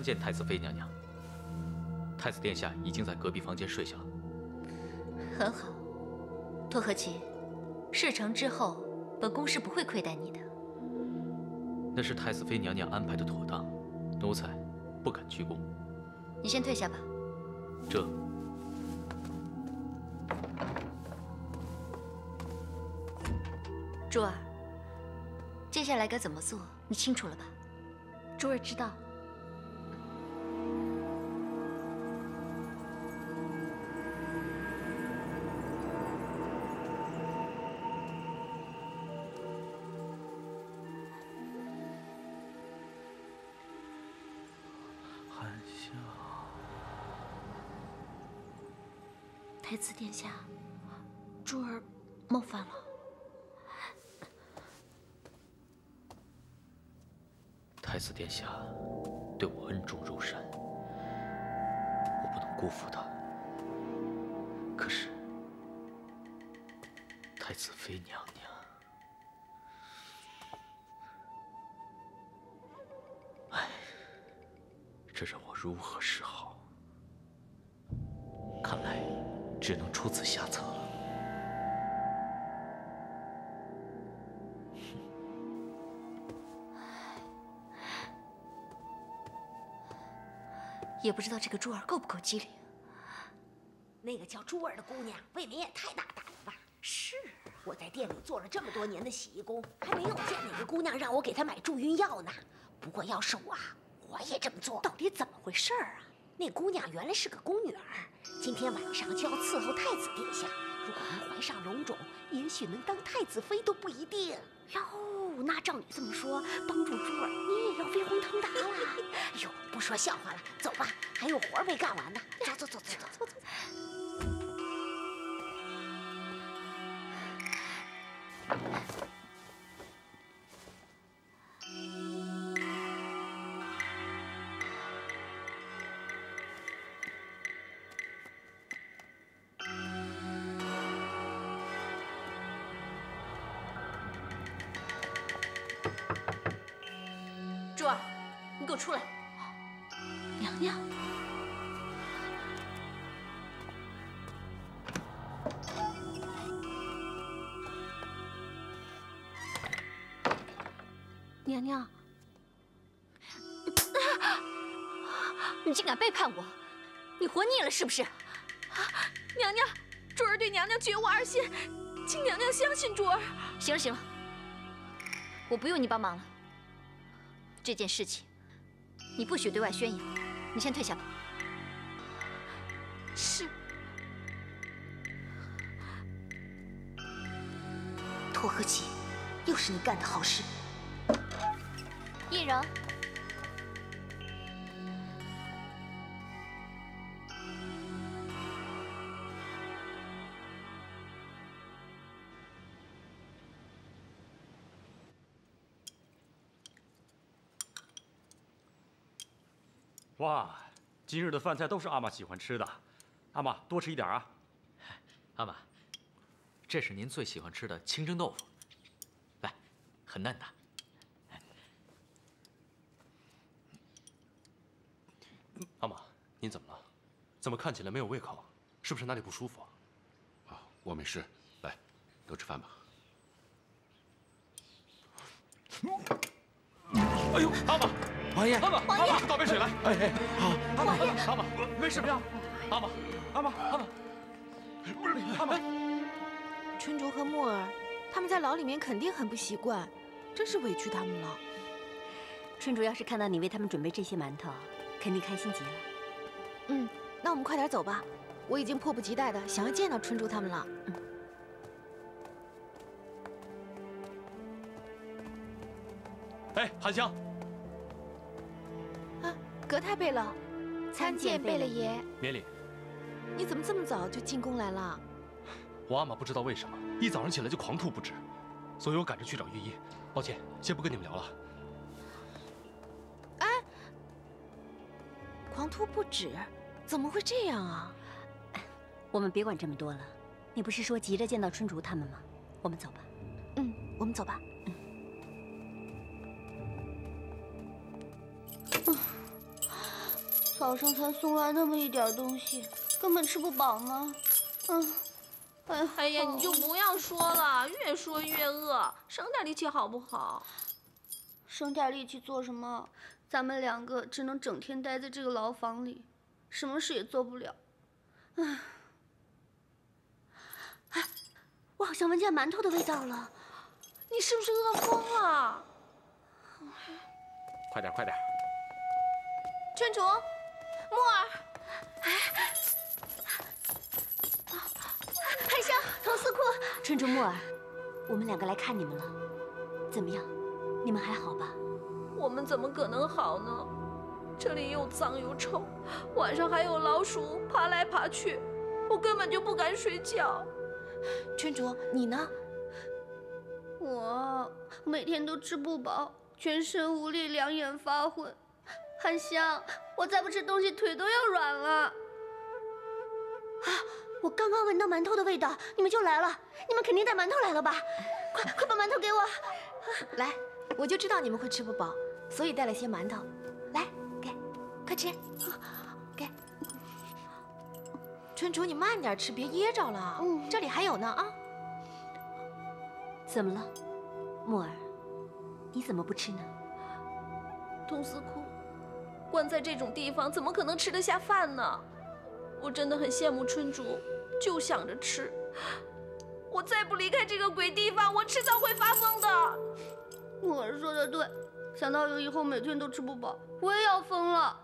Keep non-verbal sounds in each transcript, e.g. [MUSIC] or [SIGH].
参见太子妃娘娘。太子殿下已经在隔壁房间睡下了。很好，拓和奇，事成之后，本宫是不会亏待你的。那是太子妃娘娘安排的妥当，奴才不敢居功。你先退下吧。这。珠儿，接下来该怎么做，你清楚了吧？珠儿知道。下对我恩重如山，我不能辜负他。可是，太子妃娘娘，哎，这让我如何是好？看来只能出此下策也不知道这个珠儿够不够机灵。那个叫珠儿的姑娘，未免也太大胆了吧？是，我在店里做了这么多年的洗衣工，还没有见哪个姑娘让我给她买助孕药呢。不过要是我，我也这么做。到底怎么回事啊？那姑娘原来是个宫女儿，今天晚上就要伺候太子殿下。如果能怀上龙种，也许能当太子妃都不一定。哟，那照你这么说，帮助珠儿，你也要飞黄腾达了。[LAUGHS] 哎呦，不说笑话了，走吧，还有活没干完呢。走走走走走走走。娘娘，娘娘，你竟敢背叛我！你活腻了是不是？娘娘，珠儿对娘娘绝无二心，请娘娘相信珠儿。行了行了，我不用你帮忙了。这件事情，你不许对外宣扬。你先退下吧。是。拓和吉，又是你干的好事。易柔，哇，今日的饭菜都是阿玛喜欢吃的，阿玛多吃一点啊。阿玛，这是您最喜欢吃的清蒸豆腐，来，很嫩的。阿玛，您怎么了？怎么看起来没有胃口？是不是哪里不舒服？啊，我没事。来，都吃饭吧。哎呦，阿玛，王爷，阿玛，阿玛，倒杯水来。哎哎，好，阿玛，阿玛，没事吧？阿玛，阿玛，阿玛，不是阿玛。春竹和木儿，他们在牢里面肯定很不习惯，真是委屈他们了。春竹要是看到你为他们准备这些馒头，肯定开心极了。嗯，那我们快点走吧，我已经迫不及待的想要见到春竹他们了。嗯。哎，韩香。啊，葛太贝勒，参见贝勒爷。免礼。你怎么这么早就进宫来了？我阿玛不知道为什么一早上起来就狂吐不止，所以我赶着去找御医。抱歉，先不跟你们聊了。哎，狂吐不止，怎么会这样啊？我们别管这么多了，你不是说急着见到春竹他们吗？我们走吧。嗯，我们走吧。早上才送来那么一点东西，根本吃不饱呢。嗯，哎呀，哎呀，你就不要说了，越说越饿，省点力气好不好？省点力气做什么？咱们两个只能整天待在这个牢房里，什么事也做不了。唉，哎，我好像闻见馒头的味道了。你是不是饿疯了？快点，快点！郡主，木儿，哎，海香，童四库，春竹木儿，我们两个来看你们了，怎么样？你们还好吧？我们怎么可能好呢？这里又脏又臭，晚上还有老鼠爬来爬去，我根本就不敢睡觉。春竹，你呢？我每天都吃不饱，全身无力，两眼发昏。韩香，我再不吃东西，腿都要软了。啊！我刚刚闻到馒头的味道，你们就来了。你们肯定带馒头来了吧？快快把馒头给我！[LAUGHS] 来，我就知道你们会吃不饱，所以带了些馒头。来，给，快吃。给。春竹，你慢点吃，别噎着了。嗯，这里还有呢啊。怎么了，木耳？你怎么不吃呢？童思库，关在这种地方，怎么可能吃得下饭呢？我真的很羡慕春竹，就想着吃。我再不离开这个鬼地方，我迟早会发疯的。木儿说的对，想到有以后每天都吃不饱，我也要疯了。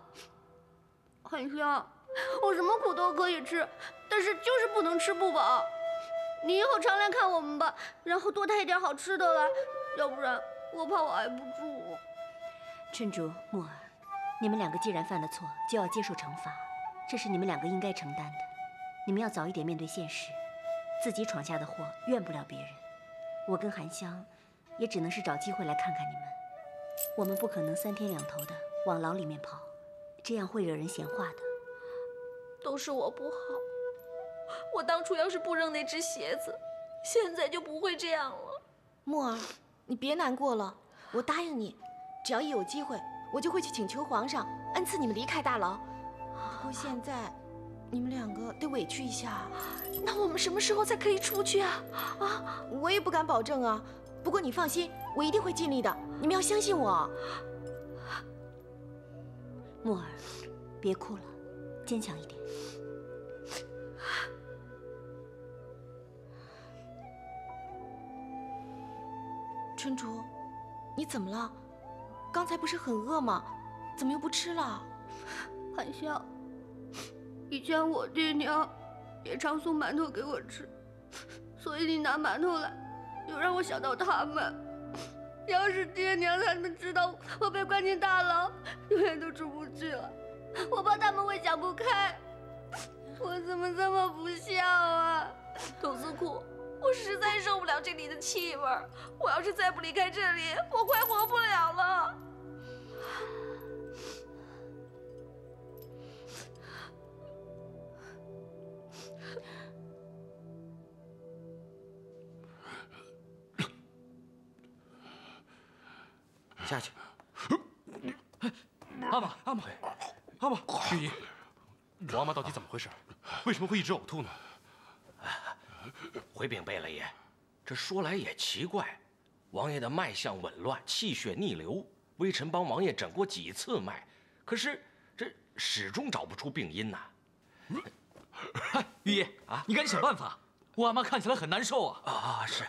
很香，我什么苦都可以吃，但是就是不能吃不饱。你以后常来看我们吧，然后多带一点好吃的来，要不然我怕我挨不住。春竹、木儿，你们两个既然犯了错，就要接受惩罚，这是你们两个应该承担的。你们要早一点面对现实，自己闯下的祸怨不了别人。我跟韩香，也只能是找机会来看看你们。我们不可能三天两头的往牢里面跑，这样会惹人闲话的。都是我不好。我当初要是不扔那只鞋子，现在就不会这样了。木儿，你别难过了，我答应你，只要一有机会，我就会去请求皇上恩赐你们离开大牢。不过现在，你们两个得委屈一下。那我们什么时候才可以出去啊？啊，我也不敢保证啊。不过你放心，我一定会尽力的。你们要相信我。木儿，别哭了，坚强一点。春竹，你怎么了？刚才不是很饿吗？怎么又不吃了？[LAUGHS] 韩香，以前我爹娘 [LAUGHS] 也常送馒头给我吃，所以你拿馒头来，又让我想到他们。要是爹娘他们知道 [LAUGHS] 我被关进大牢，永远都出不去了，我怕他们会想不开。我怎么这么不孝啊？董思库。我实在受不了这里的气味我要是再不离开这里，我快活不了了。下去。阿玛，阿玛，阿玛，玉姨，我阿玛到底怎么回事？为什么会一直呕吐呢？[LAUGHS] 回禀贝勒爷，这说来也奇怪，王爷的脉象紊乱，气血逆流。微臣帮王爷诊过几次脉，可是这始终找不出病因呐。哎，玉爷啊，你赶紧想办法。我阿妈看起来很难受啊。啊，是。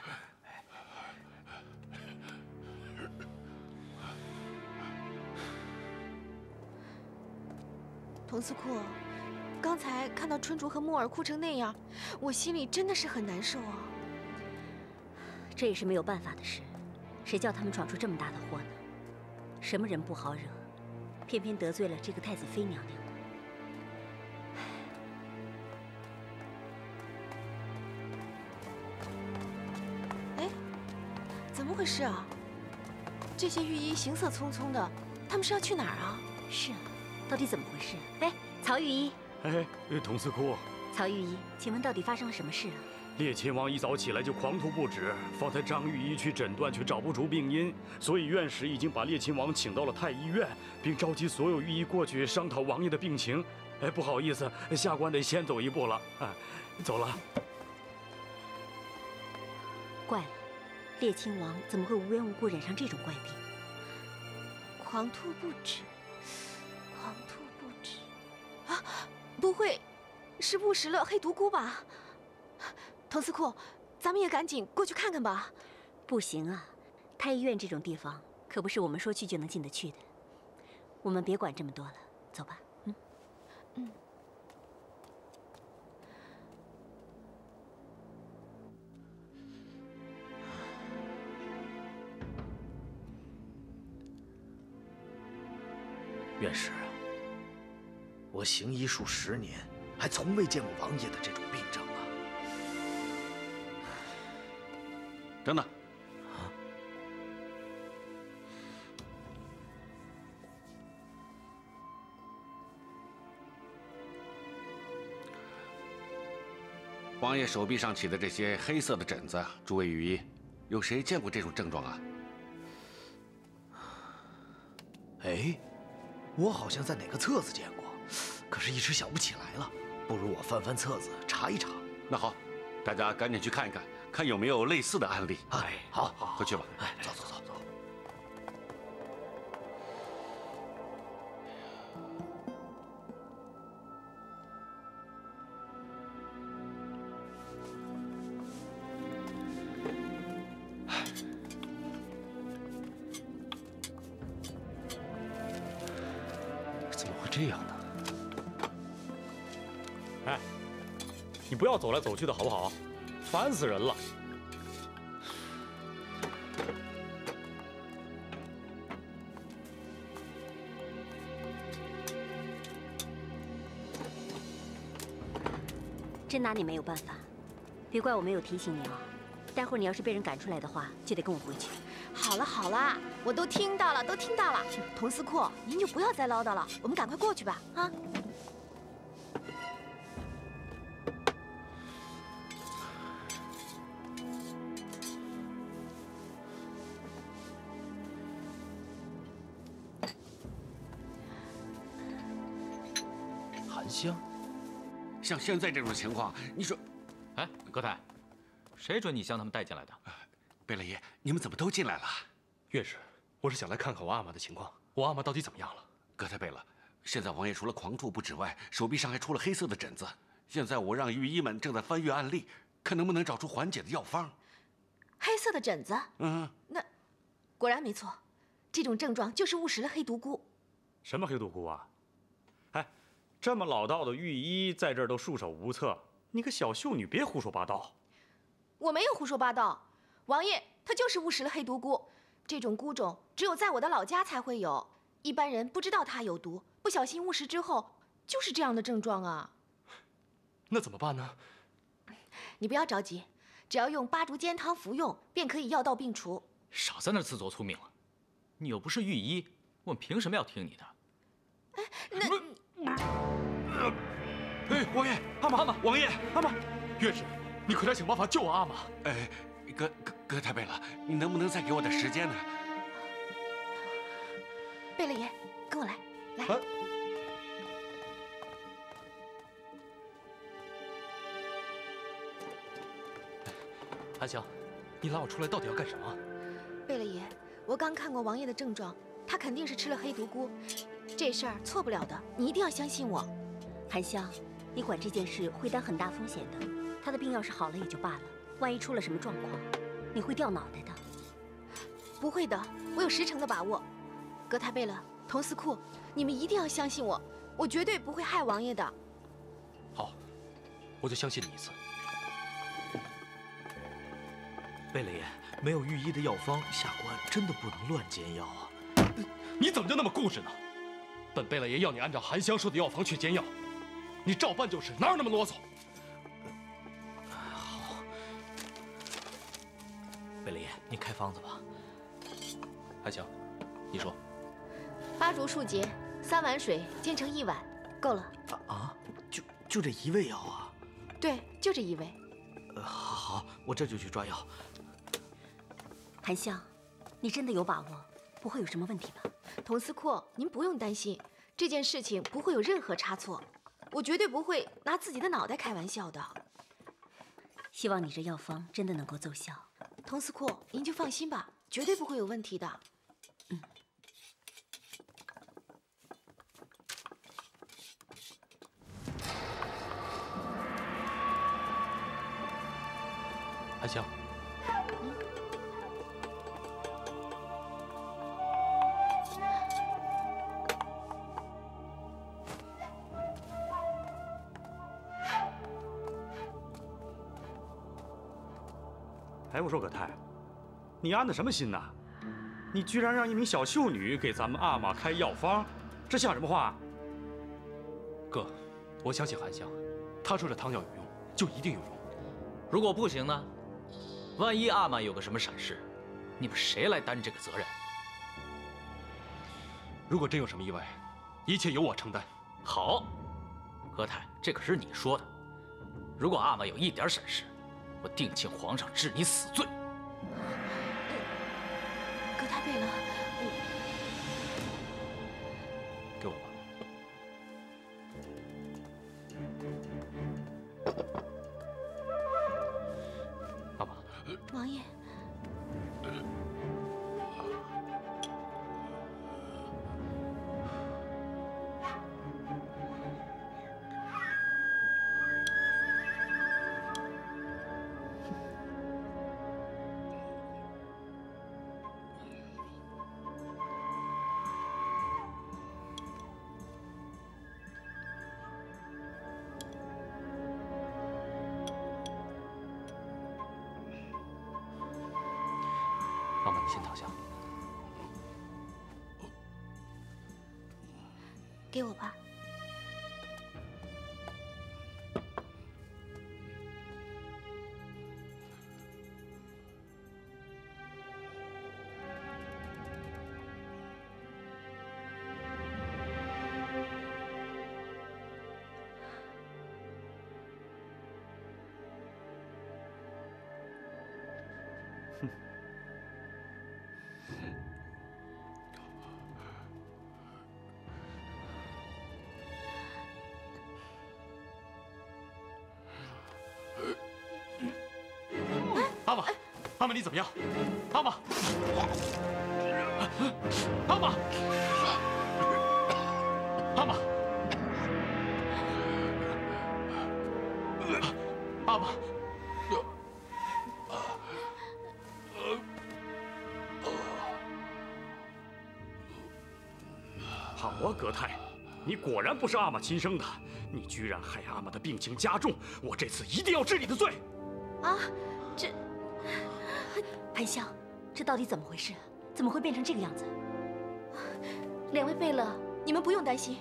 童思库。刚才看到春竹和木儿哭成那样，我心里真的是很难受啊。这也是没有办法的事，谁叫他们闯出这么大的祸呢？什么人不好惹，偏偏得罪了这个太子妃娘娘。哎，怎么回事啊？这些御医行色匆匆的，他们是要去哪儿啊？是啊，到底怎么回事？哎，曹御医。哎，童四姑，曹御医，请问到底发生了什么事啊？列亲王一早起来就狂吐不止，方才张御医去诊断却找不出病因，所以院使已经把列亲王请到了太医院，并召集所有御医过去商讨王爷的病情。哎，不好意思，下官得先走一步了。啊，走了。怪了，列亲王怎么会无缘无故染上这种怪病？狂吐不止，狂吐不止。啊，不会是误食了黑独孤吧？童司库，咱们也赶紧过去看看吧。不行啊，太医院这种地方可不是我们说去就能进得去的。我们别管这么多了，走吧。嗯嗯。院士，我行医数十年，还从未见过王爷的这种病症啊。等等，王爷手臂上起的这些黑色的疹子，诸位御医，有谁见过这种症状啊？哎，我好像在哪个册子见过，可是一时想不起来了。不如我翻翻册子查一查。那好，大家赶紧去看一看。看有没有类似的案例。哎，好，好，快去吧。哎，走走要走来走去的好不好？烦死人了！真拿你没有办法，别怪我没有提醒你啊！待会儿你要是被人赶出来的话，就得跟我回去。好了好了，我都听到了，都听到了。童司库，您就不要再唠叨了，我们赶快过去吧，啊！香，像现在这种情况，你说，哎，葛太，谁准你将他们带进来的？贝勒爷，你们怎么都进来了？院士，我是想来看看我阿玛的情况，我阿玛到底怎么样了？葛太贝勒，现在王爷除了狂吐不止外，手臂上还出了黑色的疹子。现在我让御医们正在翻阅案例，看能不能找出缓解的药方。黑色的疹子？嗯，那果然没错，这种症状就是误食了黑独菇。什么黑独菇啊？这么老道的御医在这儿都束手无策，你个小秀女别胡说八道！我没有胡说八道，王爷他就是误食了黑毒菇，这种菇种只有在我的老家才会有，一般人不知道它有毒，不小心误食之后就是这样的症状啊。那怎么办呢？你不要着急，只要用八竹煎汤服用，便可以药到病除。少在那自作聪明了，你又不是御医，我们凭什么要听你的？哎，那。哎，王爷，阿玛，阿玛，王爷，阿玛，院士，你快点想办法救我阿玛。哎，哥哥哥太贝勒，你能不能再给我点时间呢？贝勒爷，跟我来，来。韩香，你拉我出来到底要干什么？贝勒爷，我刚看过王爷的症状，他肯定是吃了黑独孤。这事儿错不了的，你一定要相信我，韩香，你管这件事会担很大风险的。他的病要是好了也就罢了，万一出了什么状况，你会掉脑袋的。不会的，我有十成的把握。格泰贝勒、佟司库，你们一定要相信我，我绝对不会害王爷的。好，我就相信你一次。贝勒爷，没有御医的药方，下官真的不能乱煎药啊！你怎么就那么固执呢？本贝勒爷要你按照韩香说的药方去煎药，你照办就是，哪有那么啰嗦？好，贝勒爷，您开方子吧。韩香，你说。八竹树节，三碗水煎成一碗，够了。啊，就就这一味药啊？对，就这一味。呃，好，我这就去抓药。韩香，你真的有把握不会有什么问题吧？童思阔，您不用担心，这件事情不会有任何差错，我绝对不会拿自己的脑袋开玩笑的。希望你这药方真的能够奏效。童思阔，您就放心吧，绝对不会有问题的。嗯。韩香，哎，我说葛泰，你安的什么心呐？你居然让一名小秀女给咱们阿玛开药方，这像什么话？哥，我相信韩香，她说这汤药有用，就一定有用。如果不行呢？万一阿玛有个什么闪失，你们谁来担这个责任？如果真有什么意外，一切由我承担。好，葛泰，这可是你说的。如果阿玛有一点闪失，我定请皇上治你死罪。给我吧。阿玛，阿玛，你怎么样？阿玛，阿玛，阿玛，阿玛，好啊，葛泰，你果然不是阿玛亲生的，你居然害阿玛的病情加重，我这次一定要治你的罪。啊，这韩香，这到底怎么回事？怎么会变成这个样子？两位贝勒，你们不用担心，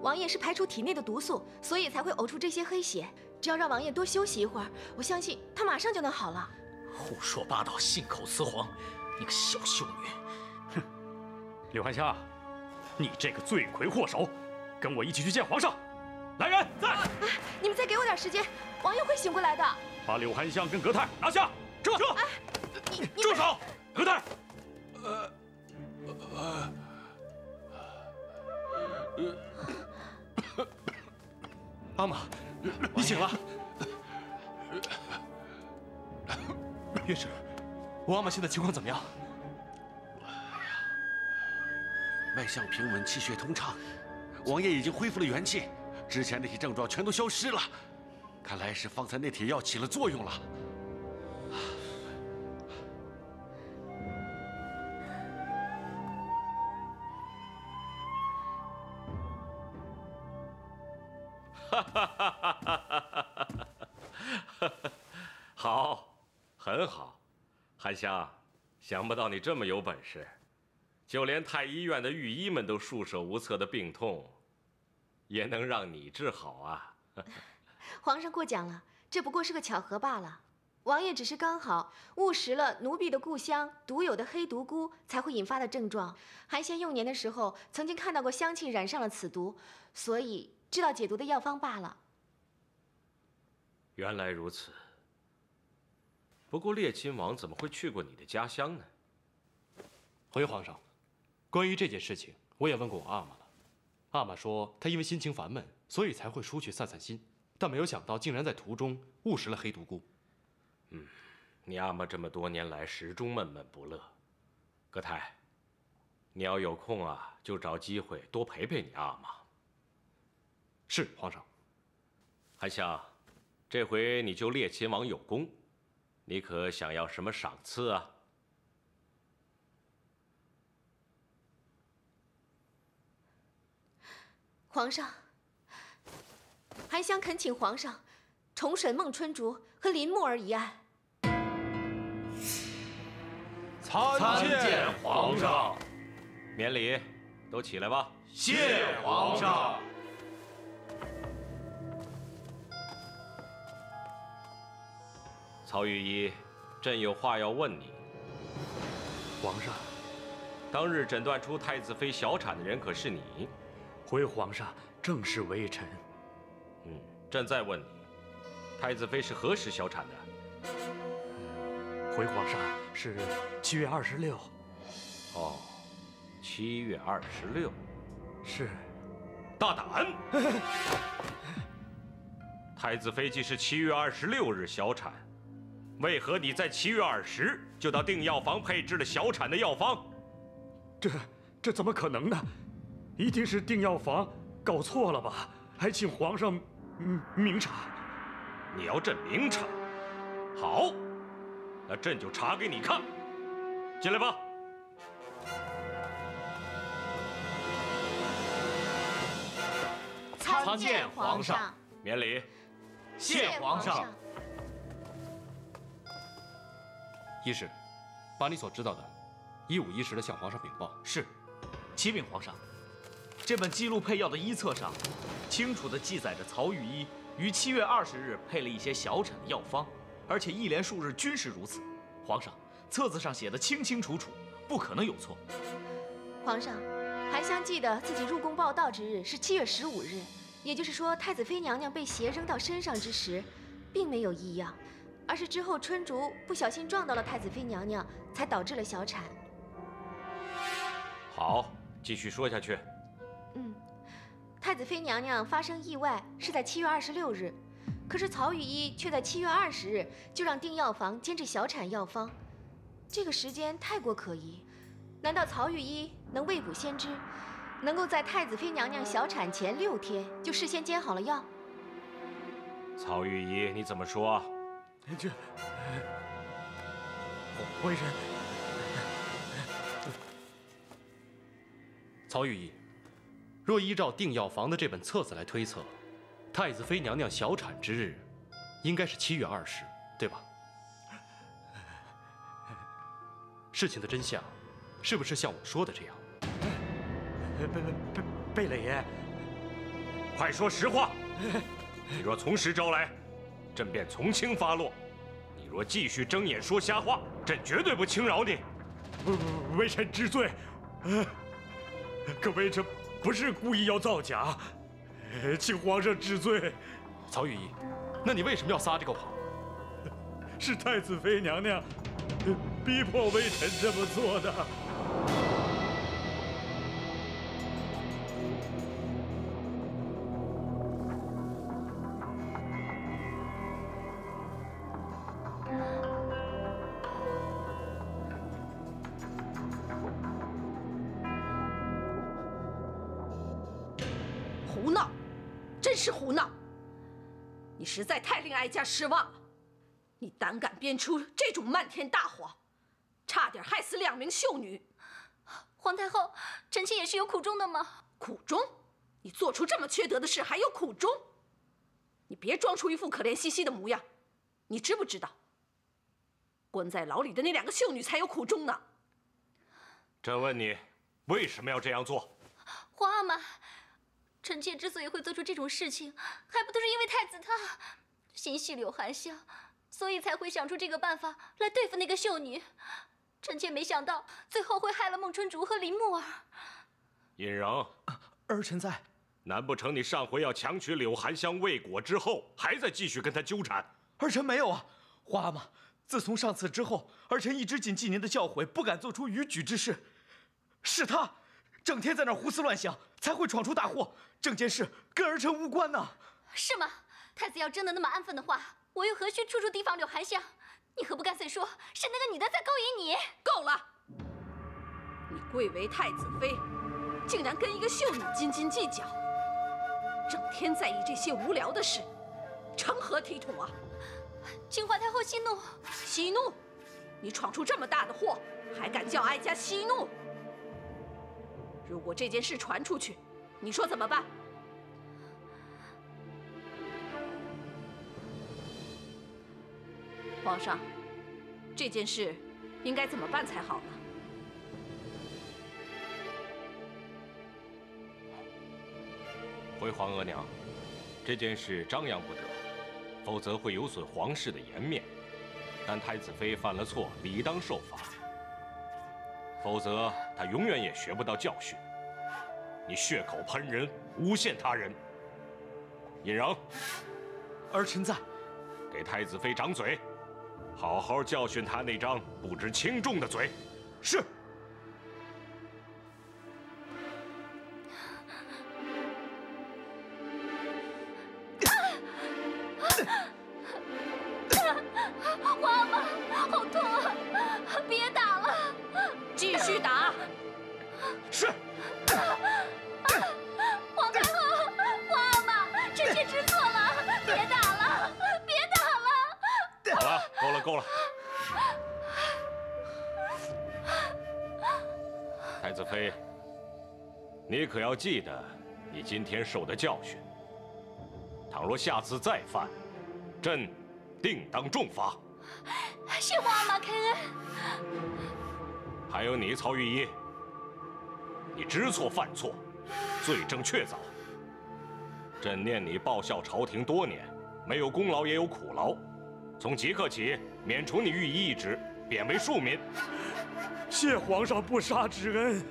王爷是排除体内的毒素，所以才会呕出这些黑血。只要让王爷多休息一会儿，我相信他马上就能好了。胡说八道，信口雌黄，你个小秀女！哼柳寒香，你这个罪魁祸首，跟我一起去见皇上。来人，在！你们再给我点时间，王爷会醒过来的。把柳寒香跟格泰拿下。这，你你住手！何泰，呃，呃，阿玛，你醒了。岳师，我阿玛现在情况怎么样？脉象平稳，气血通畅，王爷已经恢复了元气，之前那些症状全都消失了。看来是方才那帖药起了作用了。[LAUGHS] 好，很好，韩香，想不到你这么有本事，就连太医院的御医们都束手无策的病痛，也能让你治好啊！[LAUGHS] 皇上过奖了，这不过是个巧合罢了。王爷只是刚好误食了奴婢的故乡独有的黑毒菇才会引发的症状。韩先幼年的时候曾经看到过乡亲染上了此毒，所以知道解毒的药方罢了。原来如此，不过列亲王怎么会去过你的家乡呢？回皇上，关于这件事情，我也问过我阿玛了。阿玛说，他因为心情烦闷，所以才会出去散散心，但没有想到竟然在途中误食了黑毒菇。嗯，你阿玛这么多年来始终闷闷不乐。葛泰，你要有空啊，就找机会多陪陪你阿玛。是皇上。韩香，这回你救列亲王有功，你可想要什么赏赐啊？皇上，韩香恳请皇上重审孟春竹和林木儿一案。参见皇上。免礼，都起来吧。谢皇上。曹御医，朕有话要问你。皇上，当日诊断出太子妃小产的人可是你？回皇上，正是微臣。嗯，朕再问你，太子妃是何时小产的？回皇上，是七月二十六。哦，七月二十六。是。大胆！[LAUGHS] 太子妃既是七月二十六日小产，为何你在七月二十就到定药房配置了小产的药方？这这怎么可能呢？一定是定药房搞错了吧？还请皇上明察。你要朕明察？好，那朕就查给你看。进来吧。参见皇上。免礼。谢皇上。医师，把你所知道的，一五一十的向皇上禀报。是，启禀皇上。这本记录配药的医册上，清楚地记载着曹御医于七月二十日配了一些小产的药方，而且一连数日均是如此。皇上，册子上写的清清楚楚，不可能有错。皇上，韩香记得自己入宫报道之日是七月十五日，也就是说，太子妃娘娘被鞋扔到身上之时，并没有异样，而是之后春竹不小心撞到了太子妃娘娘，才导致了小产。好，继续说下去。嗯，太子妃娘娘发生意外是在七月二十六日，可是曹御医却在七月二十日就让订药房监制小产药方，这个时间太过可疑。难道曹御医能未卜先知，能够在太子妃娘娘小产前六天就事先煎好了药？曹御医，你怎么说？这，回神。曹御医。若依照定药房的这本册子来推测，太子妃娘娘小产之日，应该是七月二十，对吧？事情的真相，是不是像我说的这样？贝贝贝贝勒爷，快说实话！你若从实招来，朕便从轻发落；你若继续睁眼说瞎话，朕绝对不轻饶你。微臣知罪，可微臣。不是故意要造假，请皇上治罪。曹御医，那你为什么要撒这个谎？是太子妃娘娘逼迫微臣这么做的。家失望了！你胆敢编出这种漫天大谎，差点害死两名秀女。皇太后，臣妾也是有苦衷的吗？苦衷？你做出这么缺德的事还有苦衷？你别装出一副可怜兮兮的模样。你知不知道，关在牢里的那两个秀女才有苦衷呢？朕问你，为什么要这样做？皇阿玛。臣妾之所以会做出这种事情，还不都是因为太子他心系柳含香，所以才会想出这个办法来对付那个秀女。臣妾没想到最后会害了孟春竹和林木儿。尹仍，儿臣在。难不成你上回要强娶柳含香未果之后，还在继续跟她纠缠？儿臣没有啊，皇阿玛，自从上次之后，儿臣一直谨记您的教诲，不敢做出逾矩之事。是他，整天在那儿胡思乱想，才会闯出大祸。整件事跟儿臣无关呐。是吗？太子要真的那么安分的话，我又何须处处提防柳含香？你何不干脆说是那个女的在勾引你？够了！你贵为太子妃，竟然跟一个秀女斤斤计较，整天在意这些无聊的事，成何体统啊！清华太后息怒，息怒！你闯出这么大的祸，还敢叫哀家息怒？如果这件事传出去，你说怎么办？皇上，这件事应该怎么办才好呢？回皇额娘，这件事张扬不得，否则会有损皇室的颜面。但太子妃犯了错，理当受罚，否则她永远也学不到教训。你血口喷人，诬陷他人。尹禳，儿臣在。给太子妃掌嘴。好好教训他那张不知轻重的嘴。是。可要记得你今天受的教训。倘若下次再犯，朕定当重罚。谢皇阿玛开恩。还有你，曹御医，你知错犯错，罪证确凿。朕念你报效朝廷多年，没有功劳也有苦劳，从即刻起免除你御医一职，贬为庶民。谢皇上不杀之恩。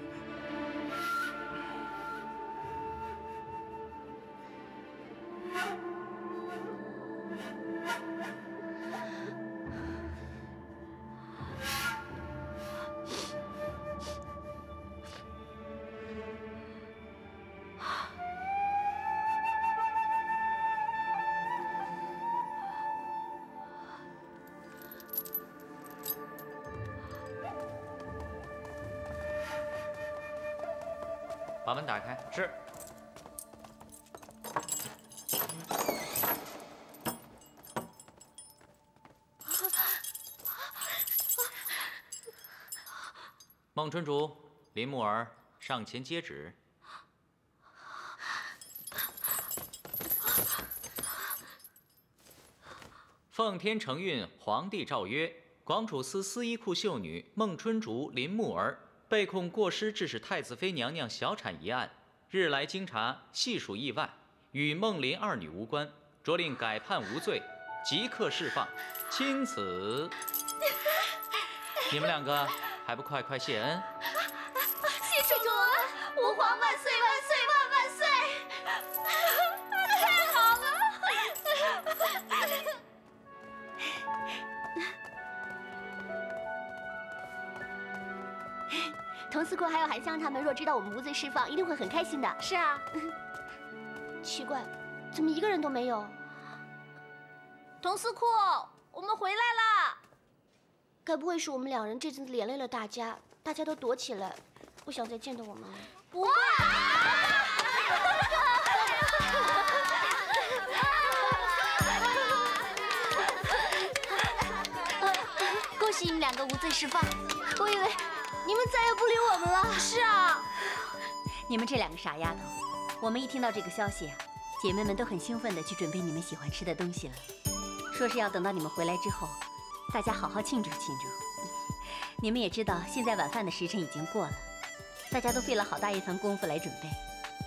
把门打开。是。孟春竹、林木儿上前接旨。奉天承运，皇帝诏曰：广楚司司衣库秀女孟春竹、林木儿被控过失致使太子妃娘娘小产一案，日来经查，系属意外，与孟林二女无关，着令改判无罪，即刻释放。钦此。你们两个还不快快谢恩？还有韩香他们，若知道我们无罪释放，一定会很开心的。是啊。[LAUGHS] 奇怪，怎么一个人都没有？童思库，我们回来了！该不会是我们两人这阵子连累了大家，大家都躲起来，不想再见到我们了？不会。[LAUGHS] 恭喜你们两个无罪释放！我以为你们再也不理我们了。是啊，你们这两个傻丫头，我们一听到这个消息啊，姐妹们都很兴奋地去准备你们喜欢吃的东西了，说是要等到你们回来之后，大家好好庆祝庆祝。[LAUGHS] 你们也知道，现在晚饭的时辰已经过了，大家都费了好大一番功夫来准备，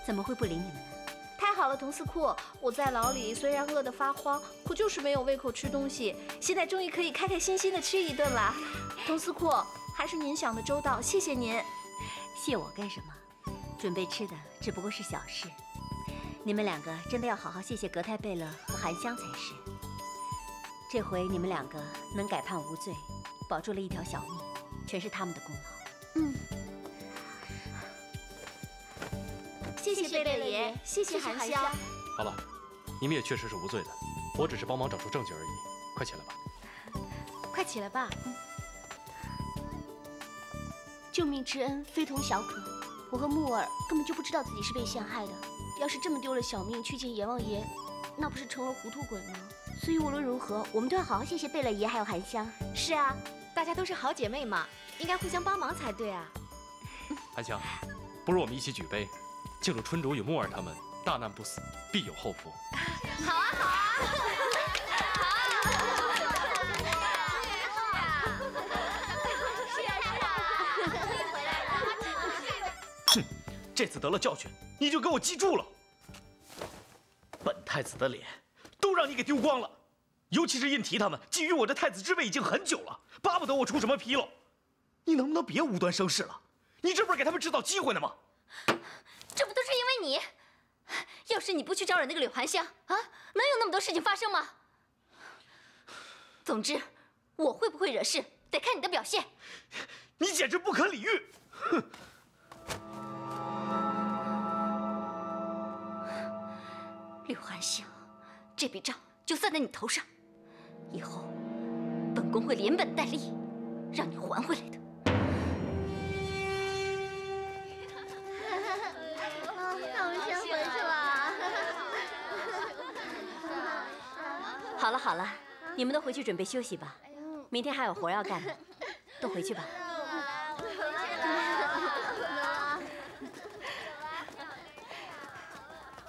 怎么会不理你们呢？太好了，童四库，我在牢里虽然饿得发慌，可就是没有胃口吃东西。现在终于可以开开心心的吃一顿了。童四库，还是您想的周到，谢谢您。谢我干什么？准备吃的只不过是小事。你们两个真的要好好谢谢格泰贝勒和韩香才是。这回你们两个能改判无罪，保住了一条小命，全是他们的功劳。嗯，谢谢贝勒爷，谢谢韩香。好了，你们也确实是无罪的，我只是帮忙找出证据而已。快起来吧。快起来吧。救命之恩非同小可，我和木耳根本就不知道自己是被陷害的。要是这么丢了小命去见阎王爷，那不是成了糊涂鬼吗？所以无论如何，我们都要好好谢谢贝勒爷还有韩香。是啊，大家都是好姐妹嘛，应该互相帮忙才对啊。[LAUGHS] 韩香，不如我们一起举杯，庆祝春竹与木耳他们大难不死，必有后福。[LAUGHS] 好啊，好啊。这次得了教训，你就给我记住了。本太子的脸都让你给丢光了，尤其是印提他们觊觎我这太子之位已经很久了，巴不得我出什么纰漏。你能不能别无端生事了？你这不是给他们制造机会呢吗？这不都是因为你？要是你不去招惹那个柳寒香啊，能有那么多事情发生吗？总之，我会不会惹事，得看你的表现。你简直不可理喻！哼！柳寒香，这笔账就算在你头上，以后本宫会连本带利让你还回来的。那我们先回去了。好了好了，你们都回去准备休息吧，明天还有活要干呢，都回去吧。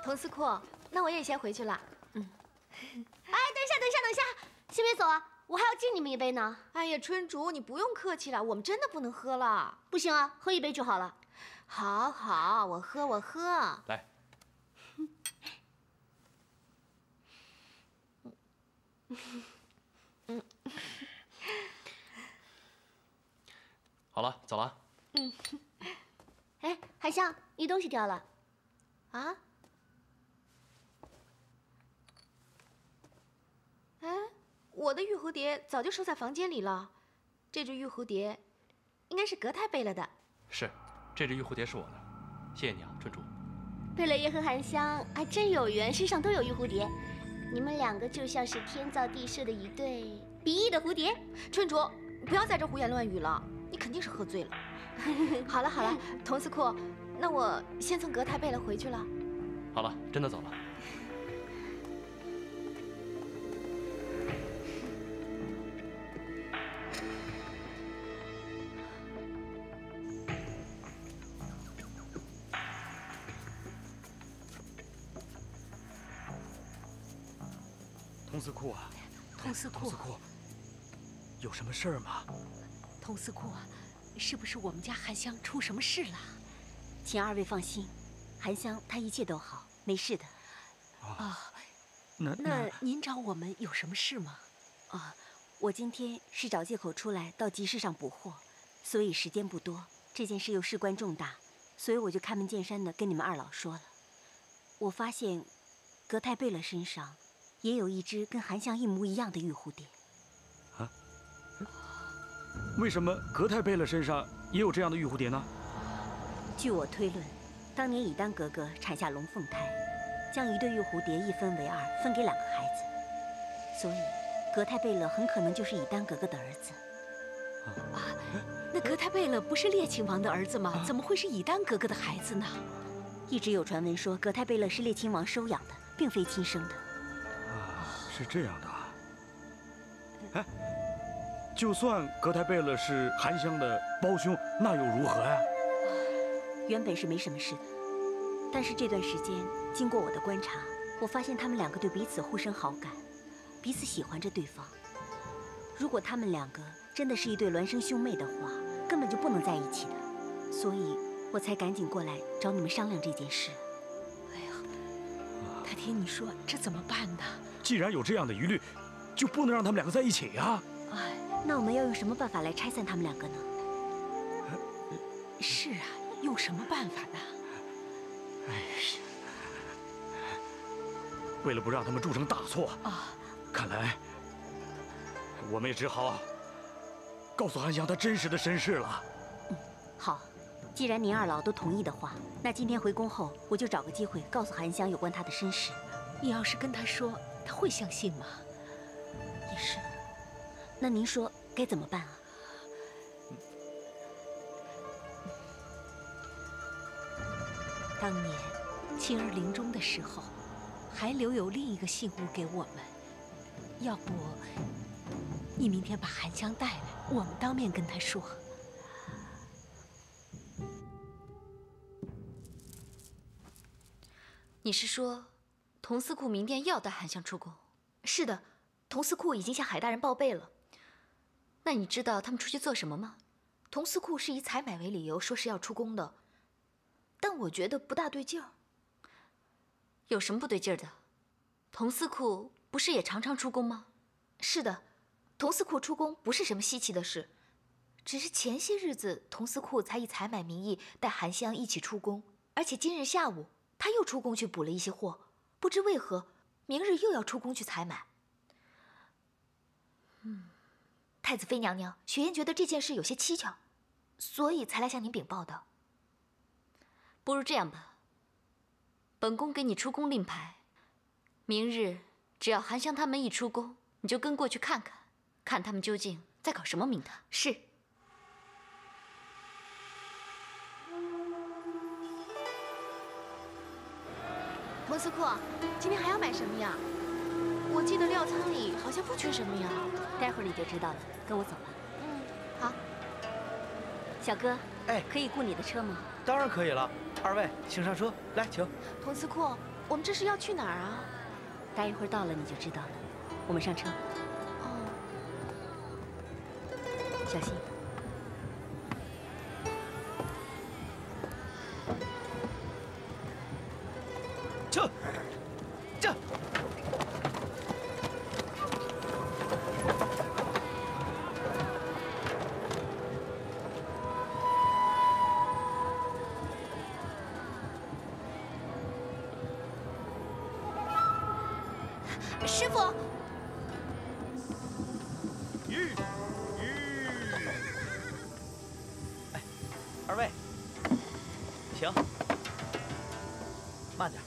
佟思库，那我也先回去了。嗯。[LAUGHS] 哎，等一下，等一下，等一下，先别走啊，我还要敬你们一杯呢。哎呀，春竹，你不用客气了，我们真的不能喝了。不行啊，喝一杯就好了。好好，我喝，我喝。来。嗯。好了，走了。嗯。[LAUGHS] 哎，韩香，你东西掉了。啊？哎，我的玉蝴蝶早就收在房间里了。这只玉蝴蝶，应该是格泰贝勒的。是，这只玉蝴蝶是我的。谢谢你啊，春竹。贝勒爷和韩香还真有缘，身上都有玉蝴蝶。你们两个就像是天造地设的一对比翼的蝴蝶。春竹，不要在这胡言乱语了，你肯定是喝醉了。[LAUGHS] 好了好了，童司库，那我先从格泰贝勒回去了。好了，真的走了。司库，佟司库，有什么事儿吗？佟司库，是不是我们家韩香出什么事了？请二位放心，韩香她一切都好，没事的。啊，那那您找我们有什么事吗？啊，我今天是找借口出来到集市上补货，所以时间不多。这件事又事关重大，所以我就开门见山的跟你们二老说了。我发现格泰贝勒身上也有一只跟韩香一模一样的玉蝴蝶。啊？为什么格泰贝勒身上也有这样的玉蝴蝶呢？据我推论，当年以丹格格产下龙凤胎，将一对玉蝴蝶一分为二，分给两个孩子，所以格泰贝勒很可能就是以丹格格的儿子。啊，那格泰贝勒不是烈亲王的儿子吗？怎么会是以丹格格的孩子呢？一直有传闻说格泰贝勒是烈亲王收养的，并非亲生的。是这样的。哎，就算格泰贝勒是韩香的胞兄，那又如何呀？原本是没什么事的，但是这段时间经过我的观察，我发现他们两个对彼此互生好感，彼此喜欢着对方。如果他们两个真的是一对孪生兄妹的话，根本就不能在一起的，所以我才赶紧过来找你们商量这件事。哎呀，太天，你说这怎么办呢？既然有这样的疑虑，就不能让他们两个在一起呀。哎，那我们要用什么办法来拆散他们两个呢？是啊。用什么办法呢？哎呀，为了不让他们铸成大错啊，看来我们也只好告诉韩香她真实的身世了。好，既然您二老都同意的话，那今天回宫后，我就找个机会告诉韩香有关她的身世。你要是跟她说，他会相信吗？也是。那您说该怎么办啊？当年青儿临终的时候，还留有另一个信物给我们。要不，你明天把韩香带来，我们当面跟她说。你是说，佟司库明天又要带韩香出宫？是的，佟司库已经向海大人报备了。那你知道他们出去做什么吗？佟司库是以采买为理由，说是要出宫的，但我觉得不大对劲儿。有什么不对劲儿的？佟司库不是也常常出宫吗？是的，佟司库出宫不是什么稀奇的事，只是前些日子佟司库才以采买名义带韩香一起出宫，而且今日下午他又出宫去补了一些货，不知为何，明日又要出宫去采买。嗯。太子妃娘娘，雪雁觉得这件事有些蹊跷，所以才来向您禀报的。不如这样吧，本宫给你出宫令牌，明日只要韩香他们一出宫，你就跟过去看看，看他们究竟在搞什么名堂。是。蒙斯库，今天还要买什么呀？我记得料仓里好像不缺什么呀。待会儿你就知道了，跟我走吧。嗯，好。小哥，哎，可以雇你的车吗？当然可以了。二位，请上车，来，请。童司库，我们这是要去哪儿啊？待一会儿到了你就知道了。我们上车。哦。小心。师傅，吁吁。哎，二位，请，慢点。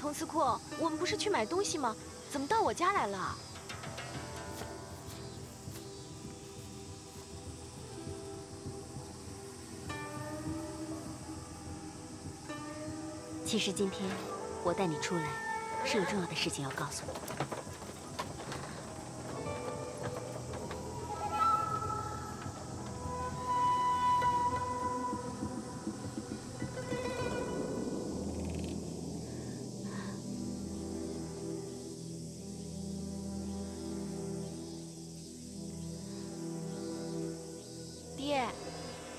童司库，我们不是去买东西吗？怎么到我家来了？其实今天我带你出来，是有重要的事情要告诉你。爹，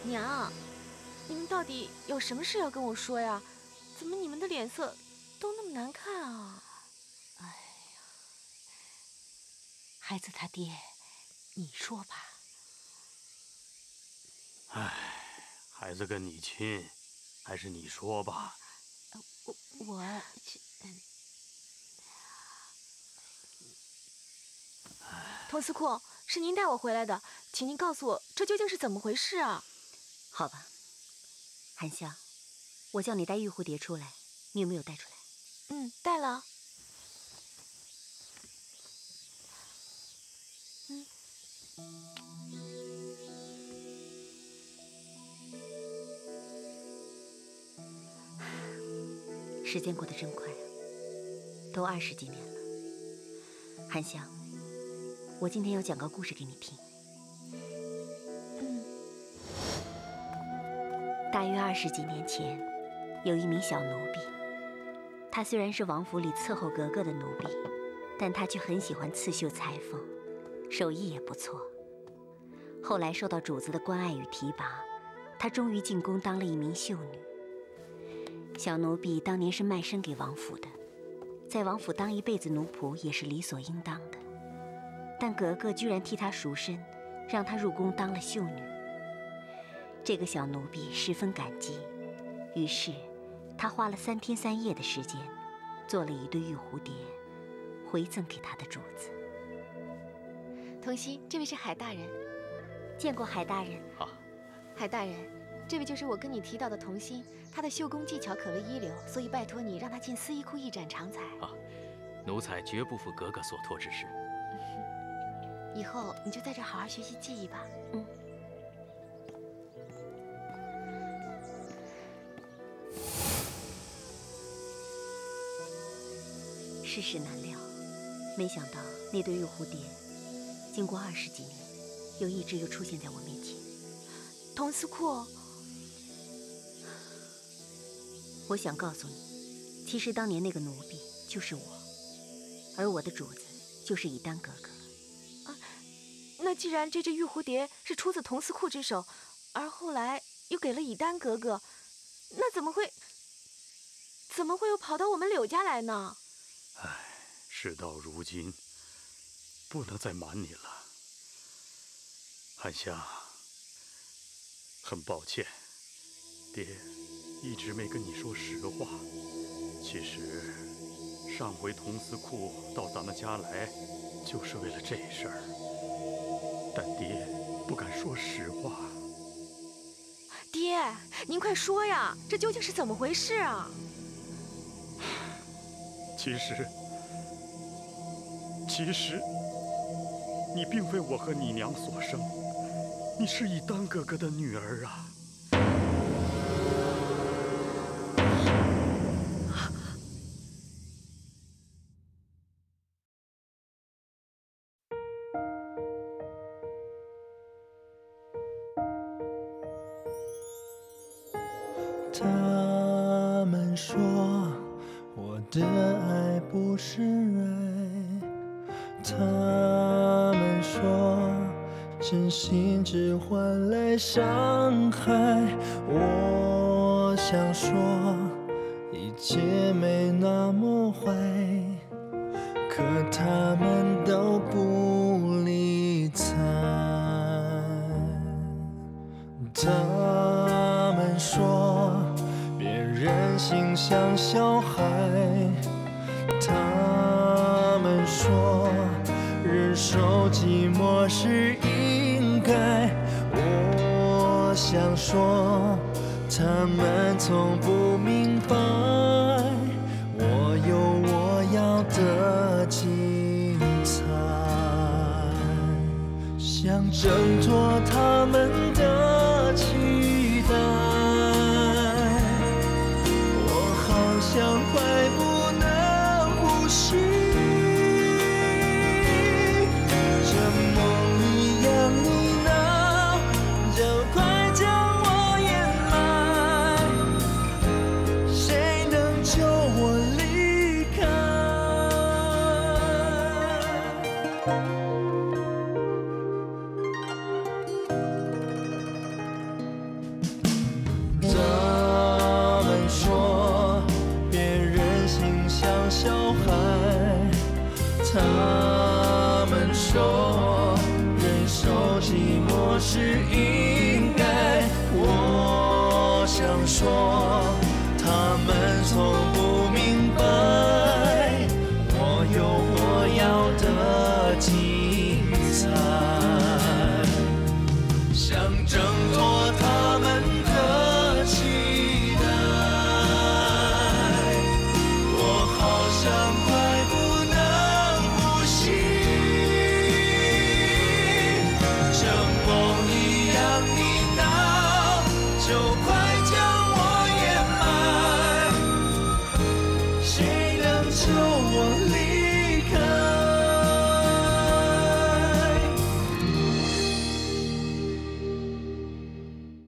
娘，你们到底有什么事要跟我说呀？脸色都那么难看啊？哎呀，孩子他爹，你说吧。哎，孩子跟你亲，还是你说吧。我我，童司库，是您带我回来的，请您告诉我，这究竟是怎么回事啊？好吧，韩香，我叫你带玉蝴蝶出来，你有没有带出来？嗯，带了。嗯。时间过得真快啊，都二十几年了。韩香，我今天要讲个故事给你听。嗯。大约二十几年前，有一名小奴婢。他虽然是王府里伺候格格的奴婢，但他却很喜欢刺绣裁缝，手艺也不错。后来受到主子的关爱与提拔，他终于进宫当了一名绣女。小奴婢当年是卖身给王府的，在王府当一辈子奴仆也是理所应当的。但格格居然替她赎身，让她入宫当了绣女。这个小奴婢十分感激，于是她花了三天三夜的时间，做了一对玉蝴蝶，回赠给他的主子。童心，这位是海大人。见过海大人。好。海大人，这位就是我跟你提到的童心，她的绣工技巧可谓一流，所以拜托你让她进司衣库一展长才。啊，奴才绝不负格格所托之事。[LAUGHS] 以后你就在这好好学习技艺吧。世事难料，没想到那对玉蝴蝶，经过二十几年，又一只又出现在我面前。童思库，我想告诉你，其实当年那个奴婢就是我，而我的主子就是以丹格格。啊，那既然这只玉蝴蝶是出自童思库之手，而后来又给了以丹格格，那怎么会，怎么会又跑到我们柳家来呢？唉，事到如今，不能再瞒你了，韩香。很抱歉，爹一直没跟你说实话。其实上回童思库到咱们家来，就是为了这事儿。但爹不敢说实话。爹，您快说呀，这究竟是怎么回事啊？其实，其实你并非我和你娘所生。你是以丹哥哥的女儿啊！